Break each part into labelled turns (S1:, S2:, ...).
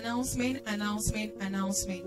S1: announcement, announcement, announcement.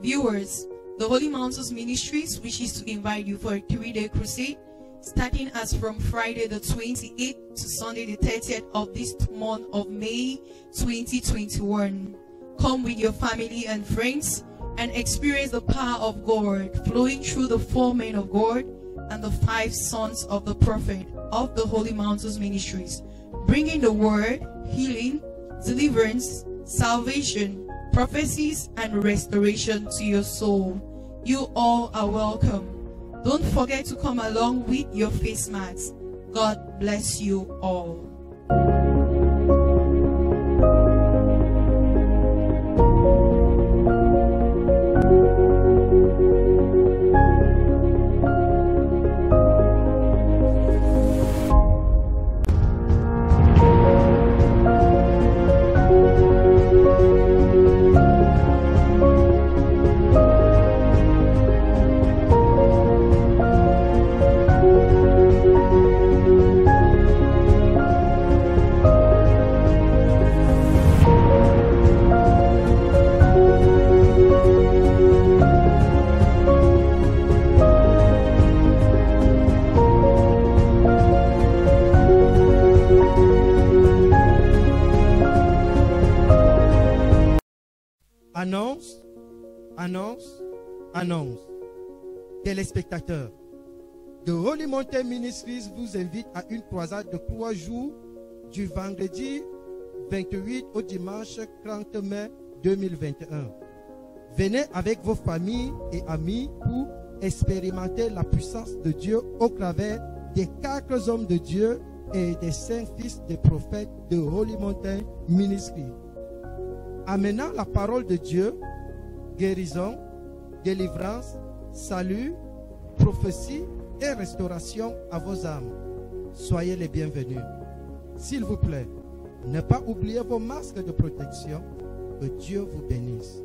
S1: Viewers, the Holy Mountains Ministries wishes to invite you for a three-day crusade starting as from Friday the 28th to Sunday the 30th of this month of May 2021. Come with your family and friends and experience the power of God flowing through the four men of God and the five sons of the prophet of the Holy Mountains Ministries, bringing the word, healing, deliverance, salvation, prophecies, and restoration to your soul. You all are welcome. Don't forget to come along with your face masks. God bless you all.
S2: Annonce, annonce, annonce. Téléspectateurs, The Holy Mountain Ministries vous invite à une croisade de trois jours du vendredi 28 au dimanche 30 mai 2021. Venez avec vos familles et amis pour expérimenter la puissance de Dieu au travers des quatre hommes de Dieu et des cinq fils des prophètes de Holy Mountain Ministry. Amenant la parole de Dieu, guérison, délivrance, salut, prophétie et restauration à vos âmes. Soyez les bienvenus. S'il vous plaît, ne pas oublier vos masques de protection. Que Dieu vous bénisse.